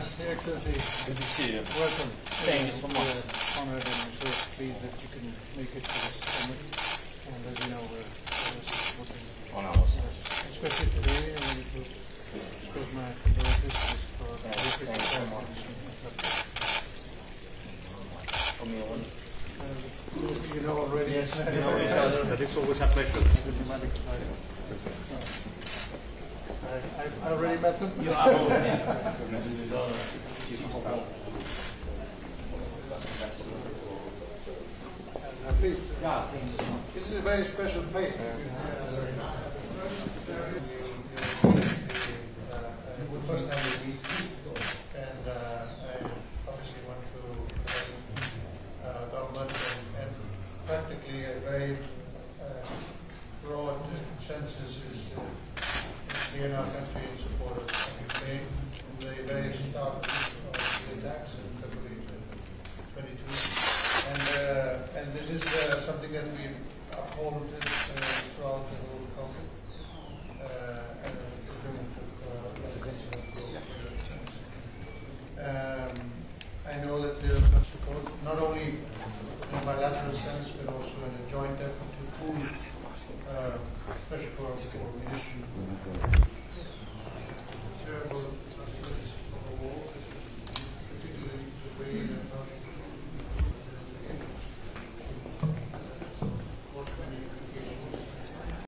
Yes, Your Excellency, Good to see you. welcome. Thank you so much. We're honored and I'm sure pleased that you can make it to this summit. And as you know, we're always supporting, On ours. uh, especially today, I wanted to express my condolences just for the Thank you. horrific Thank you so attack much. in- From your one. Uh, Mostly you know already. Yes, we know each other. But it's always a pleasure. I, I- already met them. You are both, yeah. Chief of Staff. Uh, Please. Yeah, thank you so much. This is a very special place. First time we meet, and uh, I obviously want to uh, government and, and practically a very uh, broad consensus is uh, here in our country in support of Ukraine the very start of the attacks in February 22. And, uh, and this is uh, something that we uphold uh, throughout the whole conflict. Uh, uh, um, I know that there is support, not only in a bilateral sense, but also in a joint effort to pool, uh, especially for, for munition